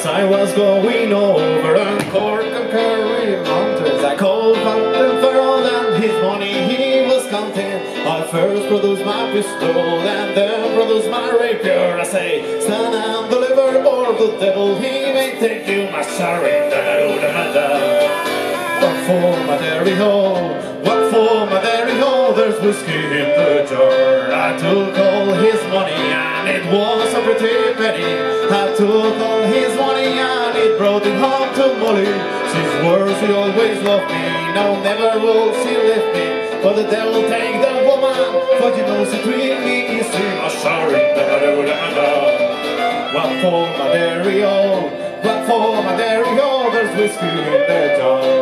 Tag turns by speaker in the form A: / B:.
A: As I was going over a Cork and Kerry mountains I called Fountain Farrell and his money he was counting. I first produced my pistol and then produced my rapier. I say, stand and deliver or the devil he may take you My sorry oh the What for my dairy hole? What for my dairy hole? There's whiskey in the jar. I took all his money and it was a pretty penny. I took all his Worse, she always loved me. No, never will she leave me. But the devil take the woman, for you know she treat me easy. I'm sorry, what for my dairy hole? What for my dairy hole? There's whiskey in the jar.